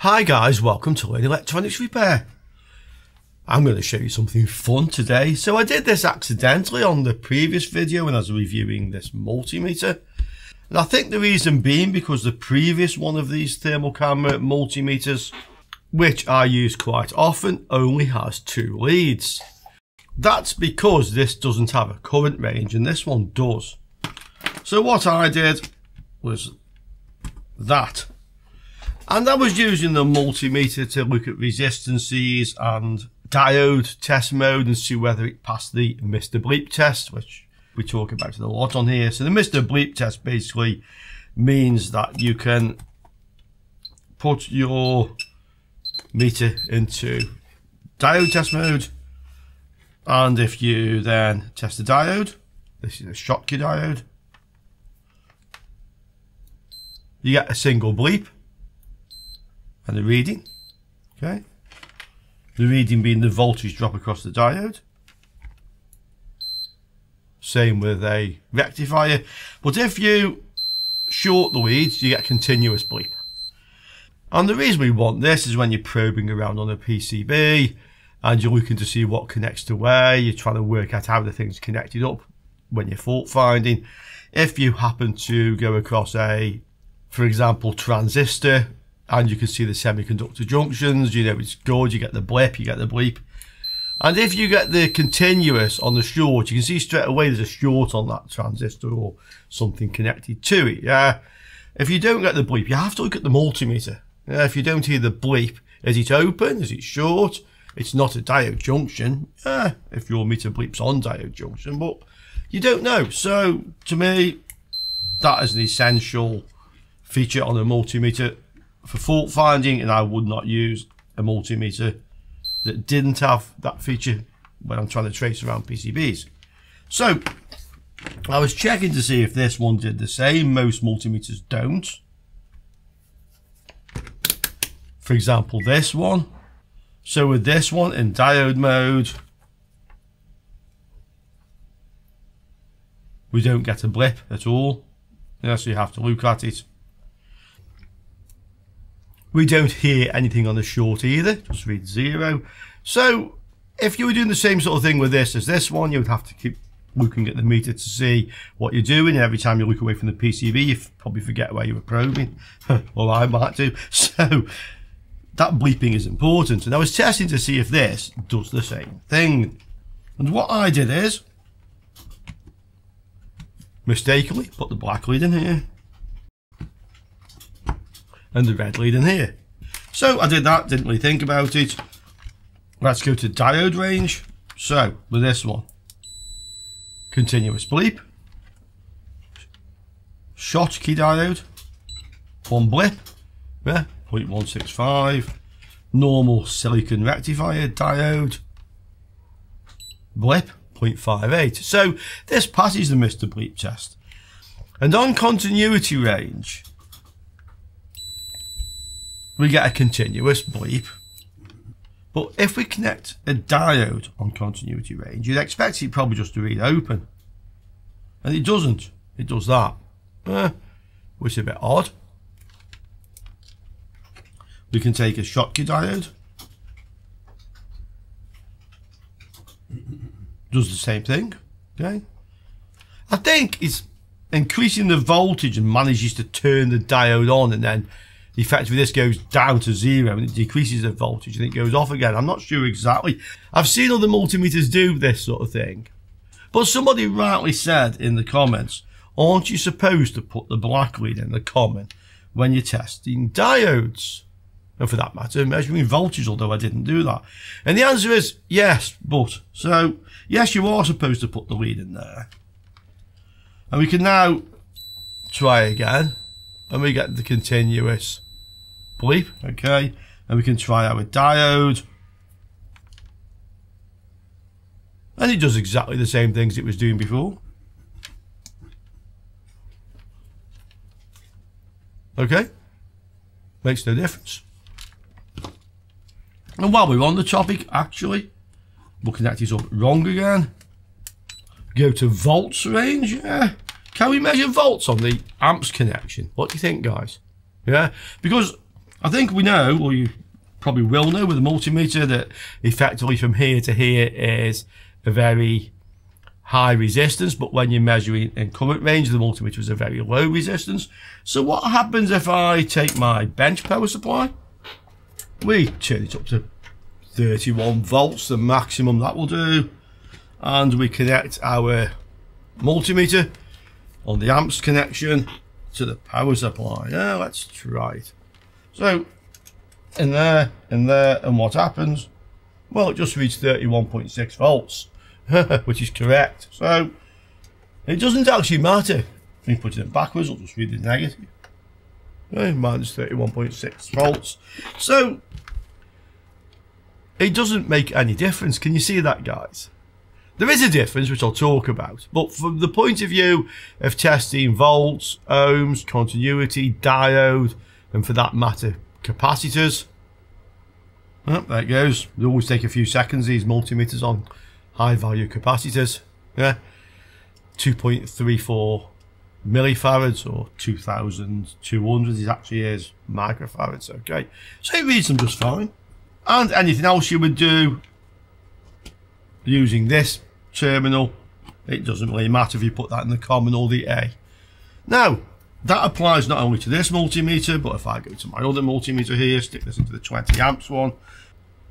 Hi guys, welcome to Learn Electronics Repair. I'm going to show you something fun today. So I did this accidentally on the previous video when I was reviewing this multimeter. And I think the reason being because the previous one of these thermal camera multimeters, which I use quite often, only has two leads. That's because this doesn't have a current range and this one does. So what I did was that and I was using the multimeter to look at resistances and diode test mode and see whether it passed the Mr. Bleep test, which we talk about a lot on here. So the Mr. Bleep test basically means that you can put your meter into diode test mode. And if you then test the diode, this is a Schottky diode, you get a single bleep and the reading. Okay. The reading being the voltage drop across the diode. Same with a rectifier. But if you short the leads, you get continuous bleep. And the reason we want this is when you're probing around on a PCB and you're looking to see what connects to where, you're trying to work out how the thing's connected up when you're fault finding. If you happen to go across a, for example, transistor and you can see the semiconductor junctions, you know it's good, you get the blip, you get the bleep. And if you get the continuous on the short, you can see straight away there's a short on that transistor or something connected to it, yeah. If you don't get the bleep, you have to look at the multimeter. If you don't hear the bleep, is it open, is it short? It's not a diode junction, if your meter bleeps on diode junction, but you don't know. So, to me, that is an essential feature on a multimeter for fault finding and I would not use a multimeter that didn't have that feature when I'm trying to trace around PCBs. So I was checking to see if this one did the same. Most multimeters don't. For example, this one. So with this one in diode mode, we don't get a blip at all. Yeah, so you have to look at it. We don't hear anything on the short either, just read zero. So if you were doing the same sort of thing with this as this one, you would have to keep looking at the meter to see what you're doing. And every time you look away from the PCB, you probably forget where you were probing. well, I might do. So that bleeping is important. And I was testing to see if this does the same thing. And what I did is, mistakenly put the black lead in here and the red lead in here. So I did that, didn't really think about it. Let's go to diode range. So with this one, continuous bleep, Schottky diode, one blip, yeah, 0.165, normal silicon rectifier diode, blip, 0.58. So this passes the Mr. Bleep test. And on continuity range, we get a continuous bleep. But if we connect a diode on continuity range, you'd expect it probably just to read open. And it doesn't. It does that. Eh, which is a bit odd. We can take a Schottky diode. Does the same thing. Okay. I think it's increasing the voltage and manages to turn the diode on and then effectively this goes down to zero and it decreases the voltage and it goes off again. I'm not sure exactly. I've seen other multimeters do this sort of thing. But somebody rightly said in the comments, aren't you supposed to put the black lead in the common when you're testing diodes? And for that matter, measuring voltage, although I didn't do that. And the answer is yes, but. So, yes, you are supposed to put the lead in there. And we can now try again. And we get the continuous bleep, okay? And we can try our diode. And it does exactly the same things it was doing before. Okay? Makes no difference. And while we're on the topic, actually, looking at it up wrong again. Go to volts range, yeah. Can we measure volts on the amps connection? What do you think, guys? Yeah, because I think we know, or you probably will know with a multimeter, that effectively from here to here is a very high resistance, but when you're measuring in current range, the multimeter is a very low resistance. So what happens if I take my bench power supply? We turn it up to 31 volts, the maximum that will do. And we connect our multimeter on the amps connection to the power supply. Yeah, let's try it. So, in there, in there, and what happens? Well, it just reads 31.6 volts. which is correct. So it doesn't actually matter if you put it backwards, it'll just read the negative. Okay, minus 31.6 volts. So it doesn't make any difference. Can you see that, guys? There is a difference, which I'll talk about. But from the point of view of testing volts, ohms, continuity, diode, and for that matter, capacitors, oh, there it goes. They always take a few seconds, these multimeters on high value capacitors. Yeah, 2.34 millifarads or 2200 is actually is microfarads. Okay, so it reads them just fine. And anything else you would do using this terminal, it doesn't really matter if you put that in the common or the A. Now, that applies not only to this multimeter, but if I go to my other multimeter here, stick this into the 20 amps one.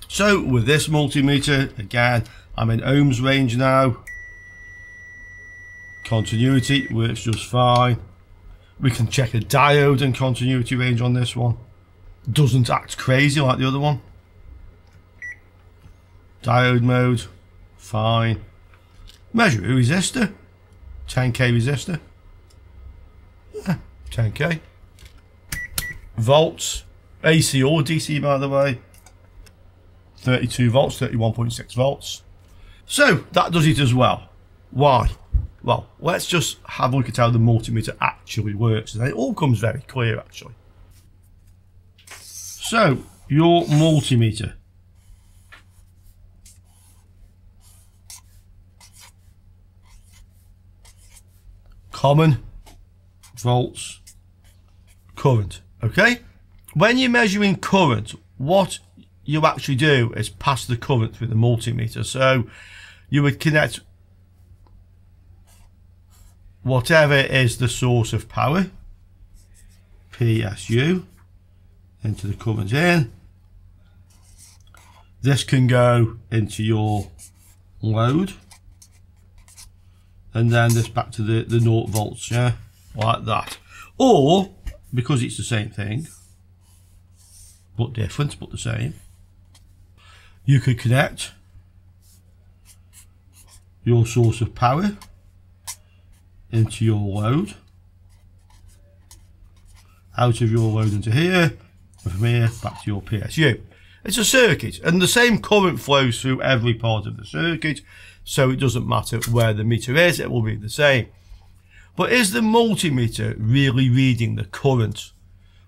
So with this multimeter, again, I'm in ohms range now. Continuity works just fine. We can check a diode and continuity range on this one. Doesn't act crazy like the other one. Diode mode, fine. Measure a resistor, 10k resistor. Yeah, 10k. Volts, AC or DC by the way. 32 volts, 31.6 volts. So that does it as well. Why? Well, let's just have a look at how the multimeter actually works. And it all comes very clear actually. So, your multimeter. Common, volts, current. Okay? When you're measuring current, what you actually do is pass the current through the multimeter. So you would connect whatever is the source of power, PSU, into the current in. This can go into your load. And then this back to the, the 0 volts, yeah, like that. Or, because it's the same thing, but different, but the same, you could connect your source of power into your load out of your load into here and from here back to your PSU. It's a circuit and the same current flows through every part of the circuit so it doesn't matter where the meter is, it will be the same. But is the multimeter really reading the current?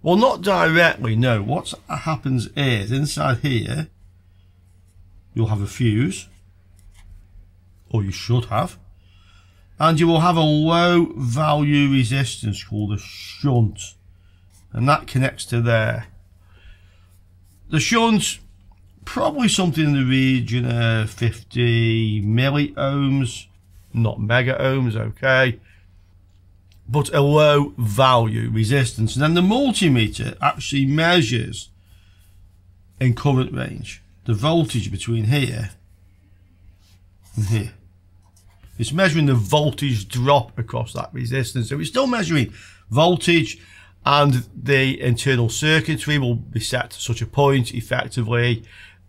Well, not directly, no. What happens is inside here, you'll have a fuse, or you should have, and you will have a low value resistance called a shunt, and that connects to there. The shunt, probably something in the region of 50 milliohms, not mega ohms, okay, but a low value resistance. And then the multimeter actually measures in current range the voltage between here and here. It's measuring the voltage drop across that resistance. So it's still measuring voltage and the internal circuitry will be set to such a point effectively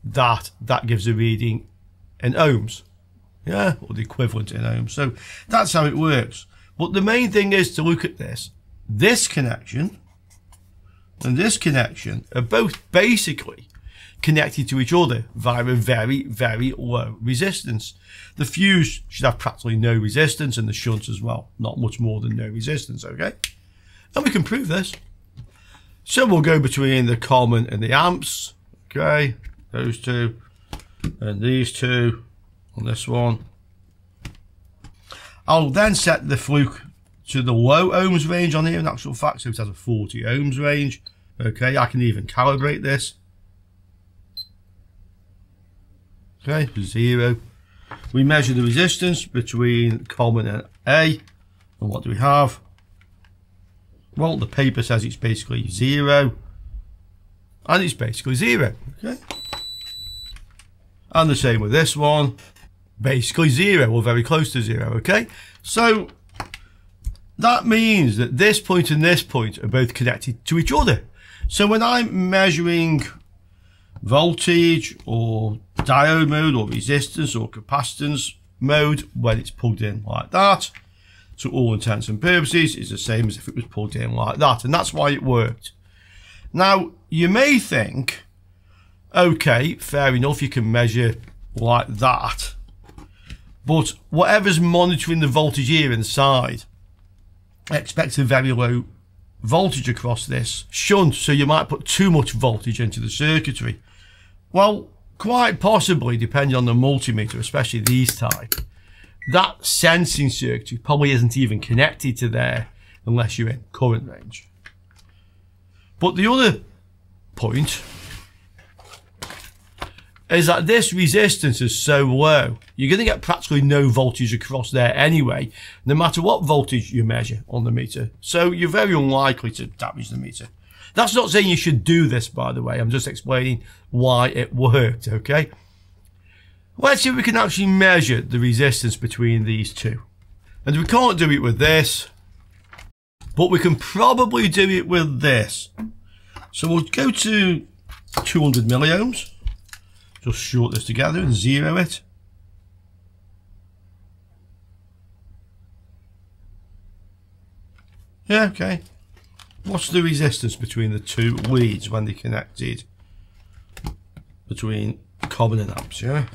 that that gives a reading in ohms. Yeah, or the equivalent in ohms. So that's how it works. But the main thing is to look at this. This connection and this connection are both basically connected to each other via a very, very low resistance. The fuse should have practically no resistance and the shunt as well. Not much more than no resistance, okay? And we can prove this. So we'll go between the common and the amps, okay? Those two and these two on this one. I'll then set the Fluke to the low ohms range on here in actual fact, so it has a 40 ohms range. Okay, I can even calibrate this. Okay, zero. We measure the resistance between common and A. And what do we have? Well, the paper says it's basically zero. And it's basically zero. Okay. And the same with this one. Basically zero or very close to zero. Okay. So that means that this point and this point are both connected to each other. So when I'm measuring voltage or diode mode or resistance or capacitance mode when it's plugged in like that, to all intents and purposes, is the same as if it was plugged in like that. And that's why it worked. Now, you may think, okay, fair enough, you can measure like that. But whatever's monitoring the voltage here inside expects a very low voltage across this shunt, so you might put too much voltage into the circuitry. Well, quite possibly, depending on the multimeter, especially these type, that sensing circuitry probably isn't even connected to there unless you're in current range. But the other point is that this resistance is so low, you're going to get practically no voltage across there anyway, no matter what voltage you measure on the meter. So you're very unlikely to damage the meter. That's not saying you should do this, by the way. I'm just explaining why it worked, okay? Let's see if we can actually measure the resistance between these two. And we can't do it with this, but we can probably do it with this. So we'll go to 200 milliohms. Just short this together and zero it. Yeah, okay. What's the resistance between the two leads when they're connected? Between common and amps, yeah?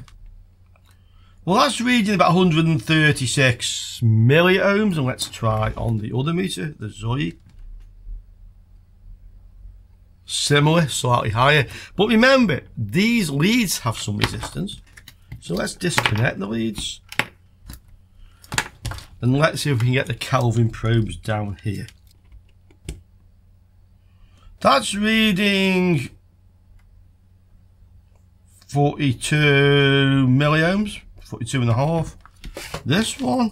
Well, that's reading about 136 milliohms, and let's try on the other meter, the Zoyi. Similar, slightly higher. But remember, these leads have some resistance. So let's disconnect the leads. And let's see if we can get the Kelvin probes down here. That's reading 42 milliohms, 42 and a half. This one,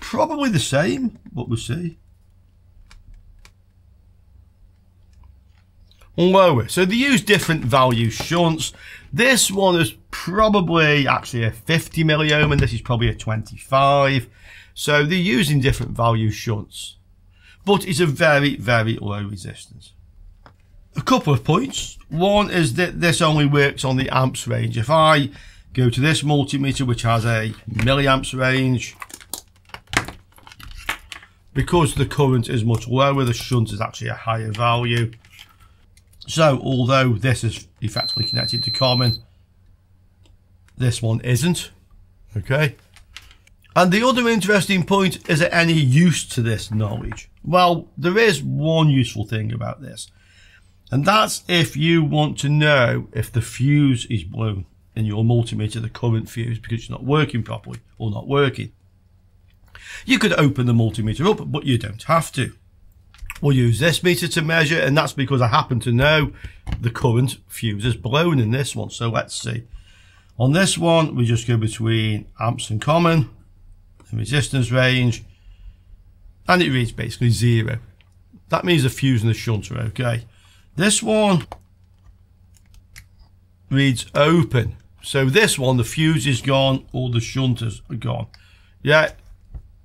probably the same, but we'll see. Lower. So they use different value shunts. This one is probably actually a 50 milliohm and this is probably a 25. So they're using different value shunts. But it's a very, very low resistance a couple of points. One is that this only works on the amps range. If I go to this multimeter, which has a milliamps range, because the current is much lower, the shunt is actually a higher value. So, although this is effectively connected to common, this one isn't. Okay. And the other interesting point, is there any use to this knowledge? Well, there is one useful thing about this. And that's if you want to know if the fuse is blown in your multimeter, the current fuse, because it's not working properly or not working. You could open the multimeter up, but you don't have to. We'll use this meter to measure, and that's because I happen to know the current fuse is blown in this one. So let's see. On this one, we just go between amps and common, the resistance range, and it reads basically zero. That means the fuse and the shunt are okay. This one reads open. So this one, the fuse is gone, all the shunters are gone. Yeah,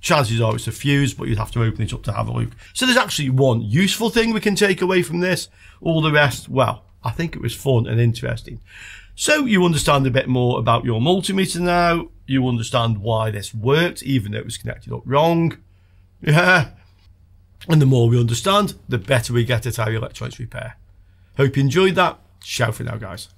chances are it's a fuse, but you'd have to open it up to have a look. So there's actually one useful thing we can take away from this. All the rest, well, I think it was fun and interesting. So you understand a bit more about your multimeter now. You understand why this worked, even though it was connected up wrong. Yeah, and the more we understand, the better we get at our electronics repair. Hope you enjoyed that. Ciao for now, guys.